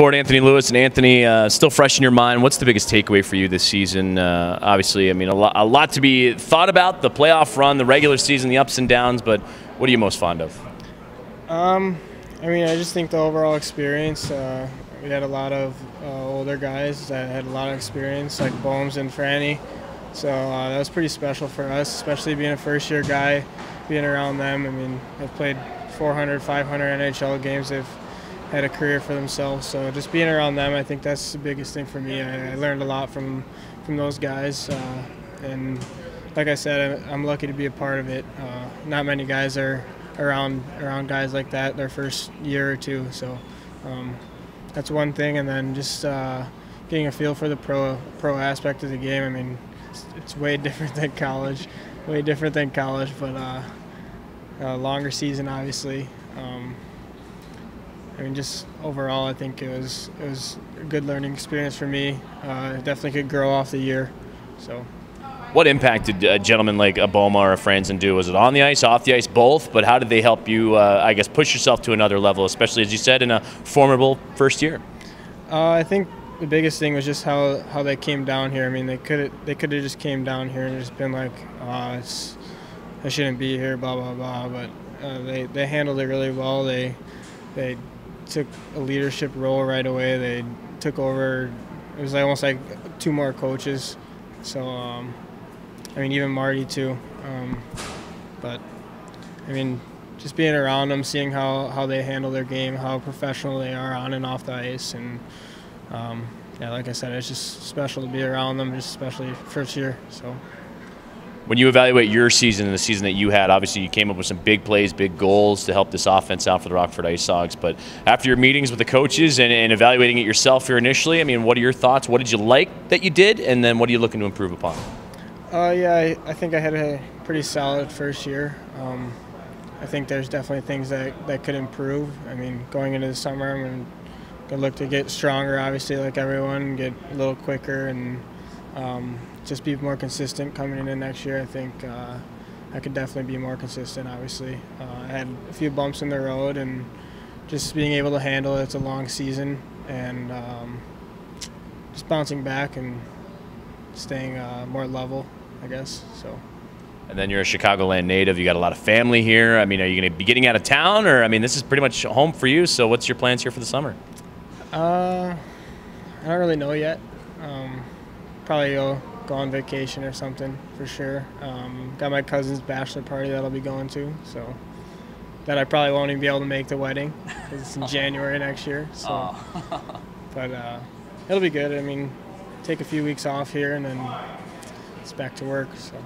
Board Anthony Louis and Anthony, uh, still fresh in your mind. What's the biggest takeaway for you this season? Uh, obviously, I mean, a lot, a lot to be thought about the playoff run, the regular season, the ups and downs, but what are you most fond of? Um, I mean, I just think the overall experience. Uh, we had a lot of uh, older guys that had a lot of experience, like Bohms and Franny. So uh, that was pretty special for us, especially being a first year guy, being around them. I mean, I've played 400, 500 NHL games. They've had a career for themselves. So just being around them, I think that's the biggest thing for me. I, I learned a lot from from those guys, uh, and like I said, I'm lucky to be a part of it. Uh, not many guys are around around guys like that their first year or two. So um, that's one thing, and then just uh, getting a feel for the pro pro aspect of the game. I mean, it's, it's way different than college, way different than college, but uh, a longer season obviously. Um, I mean, just overall, I think it was it was a good learning experience for me. Uh, definitely could grow off the year. So. What impact did a gentleman like a Bouma or Franson do? Was it on the ice, off the ice, both? But how did they help you, uh, I guess, push yourself to another level, especially as you said in a formidable first year? Uh, I think the biggest thing was just how, how they came down here. I mean, they could they could have just came down here and just been like, oh, it's I shouldn't be here, blah blah blah. But uh, they they handled it really well. They they took a leadership role right away. They took over. It was almost like two more coaches. So, um, I mean, even Marty too. Um, but, I mean, just being around them, seeing how, how they handle their game, how professional they are on and off the ice, and um, yeah, like I said, it's just special to be around them, just especially first year. So when you evaluate your season and the season that you had, obviously you came up with some big plays, big goals to help this offense out for the Rockford IceHogs. But after your meetings with the coaches and, and, evaluating it yourself here initially, I mean, what are your thoughts? What did you like that you did, and then what are you looking to improve upon? Uh, yeah, I, I, think I had a pretty solid first year. Um, I think there's definitely things that, that could improve. I mean, going into the summer, I'm going to look to get stronger, obviously, like everyone, get a little quicker, and um, just be more consistent coming into next year. I think uh, I could definitely be more consistent. Obviously, uh, I had a few bumps in the road, and just being able to handle it. It's a long season, and um, just bouncing back and staying uh, more level, I guess. So. And then you're a Chicagoland native. You got a lot of family here. I mean, are you going to be getting out of town, or I mean, this is pretty much home for you. So, what's your plans here for the summer? Uh, I don't really know yet. Um, probably go go on vacation or something for sure. Um, got my cousin's bachelor party that I'll be going to, so that I probably won't even be able to make the wedding because it's in January next year. So, oh. but uh, it'll be good. I mean, take a few weeks off here and then it's back to work. So.